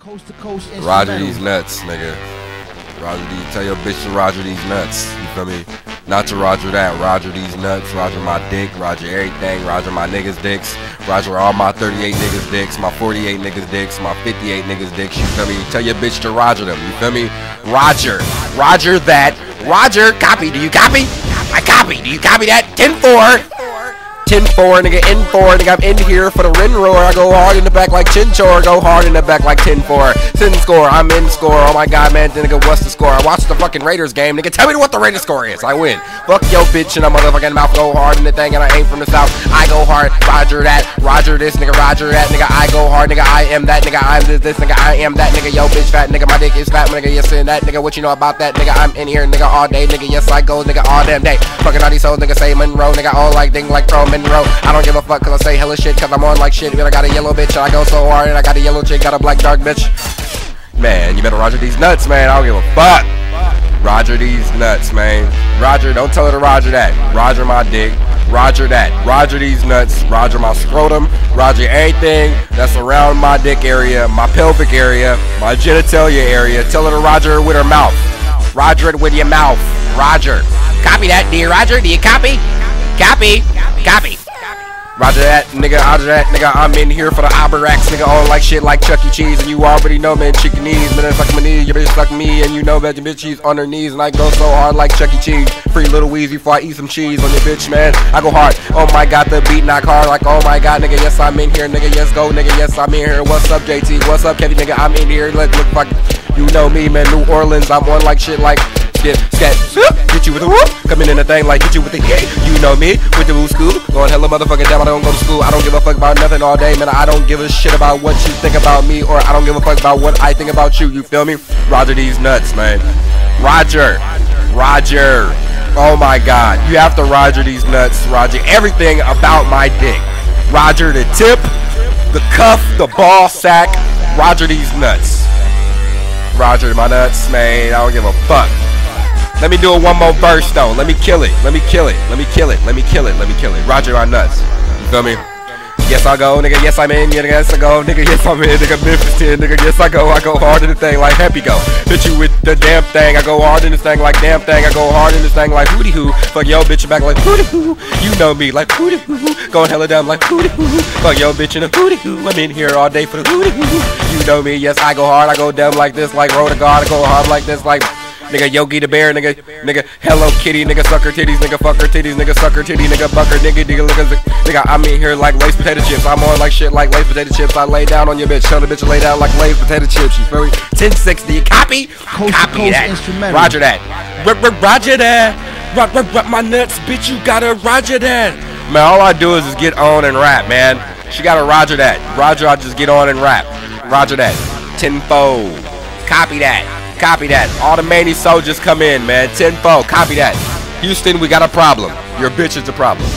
Coast to coast Roger these nuts, nigga. Roger these, tell your bitch to Roger these nuts. You feel me? Not to Roger that. Roger these nuts. Roger my dick. Roger everything. Roger my niggas' dicks. Roger all my 38 niggas' dicks. My 48 niggas' dicks. My 58 niggas' dicks. You feel me? Tell your bitch to Roger them. You feel me? Roger. Roger that. Roger. Copy. Do you copy? I copy. Do you copy that? 10-4. 10-4, nigga, in 4, nigga, I'm in here for the Rin roar. I go hard in the back like Chinchor, go hard in the back like 10-4. Sin score, I'm in score. Oh my god, man, nigga, what's the score? I watched the fucking Raiders game, nigga. Tell me what the Raiders score is. I win. Fuck yo bitch and a motherfucking mouth. Go hard in the thing and I ain't from the south. I go hard. Roger that. Roger this, nigga. Roger that, nigga. I go hard, nigga. I am that, nigga. I'm this, this, nigga. I am that, nigga. Yo bitch fat, nigga. My dick is fat, nigga. Yes, in that, nigga. What you know about that, nigga? I'm in here, nigga, all day, nigga. Yes, I go, nigga, all damn day. Fucking all these hoes, nigga. Say Monroe, nigga. All like ding, like pro Monroe. I don't give a fuck cause I say hella shit cause I'm on like shit. And I got a yellow bitch and I go so hard and I got a yellow chick, got a black dark bitch. Man, you better Roger these nuts, man. I don't give a fuck. Roger these nuts, man. Roger, don't tell her to Roger that. Roger my dick. Roger that. Roger these nuts. Roger my scrotum. Roger everything that's around my dick area, my pelvic area, my genitalia area. Tell her to Roger with her mouth. Roger it with your mouth. Roger. Copy that, dear Roger. Do you copy? Copy. Copy. Roger that, nigga, roger that, nigga, I'm in here for the Alberax, nigga, all like shit like Chuck E. Cheese, and you already know, man, chicken knees, man, suck my knees, your bitch suck me, and you know that your bitch she's on her knees, and I go so hard like Chuck E. Cheese, free little Weezy before I eat some cheese on your bitch, man, I go hard, oh my god, the beat knock hard, like, oh my god, nigga, yes, I'm in here, nigga, yes, go, nigga, yes, I'm in here, what's up, JT, what's up, Kevin, nigga, I'm in here, let's look fuck, you know me, man, New Orleans, I'm on like shit like, Get, scat, get you with a whoop, coming in a thing like hit you with the yeah. You know me, with the woo school, going hella motherfucking down. I don't go to school, I don't give a fuck about nothing all day, man. I don't give a shit about what you think about me, or I don't give a fuck about what I think about you. You feel me? Roger these nuts, man. Roger, Roger. Oh my God, you have to Roger these nuts, Roger everything about my dick. Roger the tip, the cuff, the ball sack. Roger these nuts. Roger my nuts, man. I don't give a fuck. Let me do it one more verse though. Let me kill it. Let me kill it. Let me kill it. Let me kill it. Let me kill it. Roger my nuts. You feel me? Yes I go, nigga. Yes I'm in. Yeah, yes I go, nigga. Yes I'm in, nigga. Memphis 10, nigga. Yes I go. I go hard in the thing like Happy Go. Hit you with the damn thing. I go hard in this thing like damn thing. I go hard in this thing like hootie hoo. Fuck yo bitch back like hootie hoo. You know me like hootie hoo. Going hella down like hootie hoo. Fuck yo bitch in a hootie hoo. I'm in here all day for the hootie hoo. You know me. Yes I go hard. I go down like this like road to God. I go hard like this like. Nigga Yogi the Bear, nigga, nigga Hello Kitty, nigga sucker titties, nigga fucker titties, nigga sucker titty, nigga buck her, nigga, nigga, nigga, nigga, I'm in here like Lay's potato chips. I'm on like shit like Lay's potato chips. I lay down on your bitch, tell the bitch to lay down like Lay's potato chips. You feel me? 1060, copy, Coast copy coast that. Roger that, Roger that. Roger that, my nuts, bitch, you gotta Roger that. Man, all I do is just get on and rap, man. She gotta Roger that. Roger, I just get on and rap. Roger that. Tenfold. Copy that. Copy that. All the Manny soldiers come in, man. Tenfold. Copy that. Houston, we got a problem. Your bitch is the problem.